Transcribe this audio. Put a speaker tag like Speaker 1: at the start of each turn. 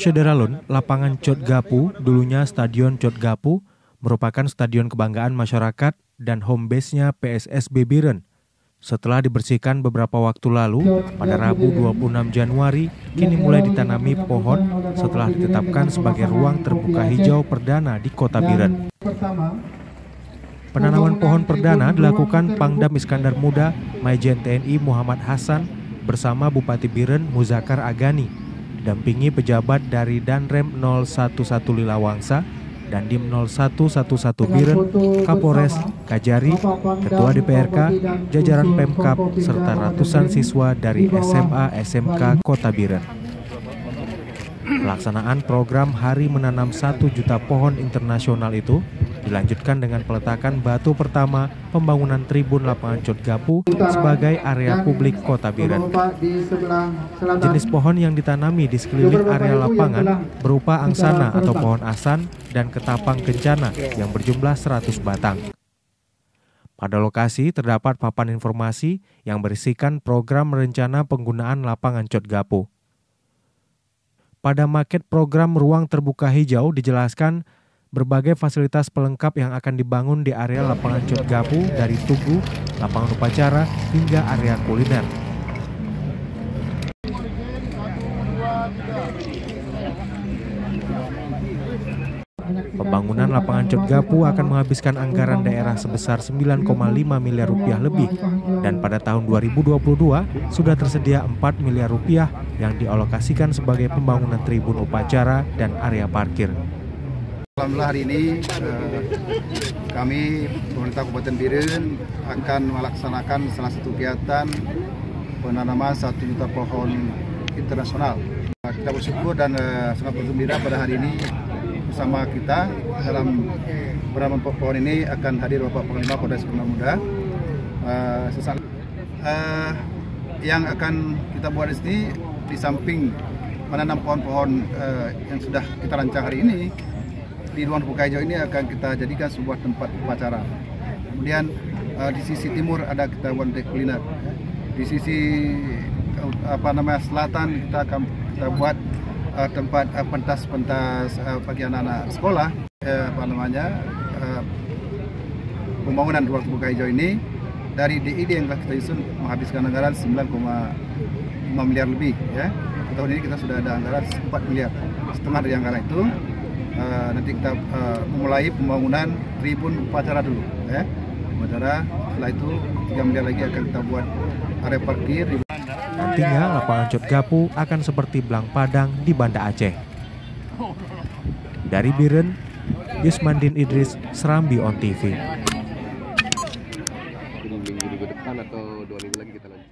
Speaker 1: Syederalun, lapangan Cot Gapu, dulunya Stadion Cot Gapu, merupakan stadion kebanggaan masyarakat dan home base-nya PSSB Biren. Setelah dibersihkan beberapa waktu lalu, pada Rabu 26 Januari, kini mulai ditanami pohon setelah ditetapkan sebagai ruang terbuka hijau perdana di kota Biren. Penanaman pohon perdana dilakukan Pangdam Iskandar Muda, Majen TNI Muhammad Hasan, bersama Bupati Biren Muzakar Agani, didampingi pejabat dari Danrem 011 Lilawangsa, Dandim 0111 Biren, Kapolres, Kajari, Ketua DPRK, jajaran Pemkap, serta ratusan siswa dari SMA SMK Kota Biren. Pelaksanaan program Hari Menanam 1 Juta Pohon Internasional itu dilanjutkan dengan peletakan batu pertama pembangunan tribun lapangan Cot Gapu sebagai area publik Kota Biren. Jenis pohon yang ditanami di sekeliling area lapangan berupa angsana atau pohon asan dan ketapang kencana yang berjumlah 100 batang. Pada lokasi terdapat papan informasi yang berisikan program rencana penggunaan lapangan Cot Gapu. Pada maket program Ruang Terbuka Hijau dijelaskan berbagai fasilitas pelengkap yang akan dibangun di area lapangan Gapu dari tugu, lapangan upacara, hingga area kuliner. Pembangunan lapangan Cot Gapu akan menghabiskan anggaran daerah sebesar 9,5 miliar rupiah lebih dan pada tahun 2022 sudah tersedia 4 miliar rupiah yang dialokasikan sebagai pembangunan tribun upacara dan area parkir.
Speaker 2: Alhamdulillah hari ini eh, kami pemerintah Kabupaten Biren akan melaksanakan salah satu kegiatan penanaman satu juta pohon internasional. Kita bersyukur dan eh, sangat bergembira pada hari ini bersama kita dalam penanaman pohon ini akan hadir Bapak Panglima Polda Sumatera Muda. Eh, sesaat, eh, yang akan kita buat di sini di samping menanam pohon-pohon eh, yang sudah kita rancang hari ini di ruang terbuka hijau ini akan kita jadikan sebuah tempat upacara. Kemudian uh, di sisi timur ada kita buat kuliner. Di sisi uh, apa namanya selatan kita akan kita buat uh, tempat uh, pentas-pentas uh, bagi anak-anak sekolah uh, apa namanya uh, pembangunan ruang terbuka hijau ini dari DID yang telah kita susun menghabiskan anggaran 9,5 miliar lebih ya. Tahun ini kita sudah ada anggaran 4 miliar. Setengah dari anggaran itu uh, nanti kita uh, memulai pembangunan tribun upacara dulu ya upacara setelah itu tiga miliar lagi akan kita buat area parkir
Speaker 1: Nantinya lapangan Cot Gapu akan seperti Belang Padang di Banda Aceh. Dari Biren, Yusmandin Idris, Serambi on TV.
Speaker 3: Minggu-minggu depan atau dua minggu lagi kita launching.